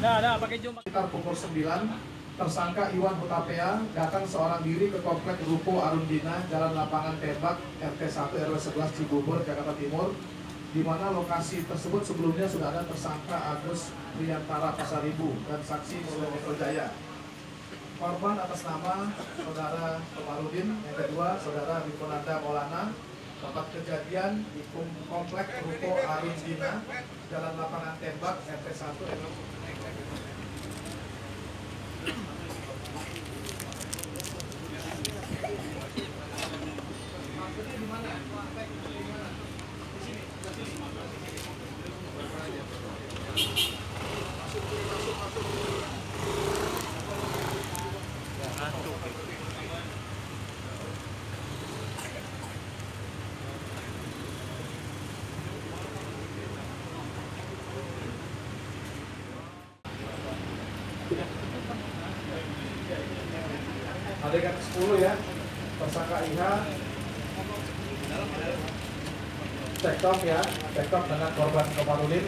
Nah, nah, pakai. Sekitar pukul 9, tersangka Iwan Hutapea datang seorang diri ke komplek Ruko Arundina, Jalan Lapangan Tembak, RT 1 RW 11 Cibubur, Jakarta Timur, di mana lokasi tersebut sebelumnya sudah ada tersangka Agus Priyantara Pasaribu dan saksi Metro Jaya. Korban atas nama saudara Komarudin, yang kedua saudara Wikonanda Maulana, tempat kejadian di kom- komplek Ruko Arundina, Jalan Lapangan Tembak, RT 1 RW adegan 10 ya. Tersangka IH cekcok ya. Cekcok dengan korban Komarudin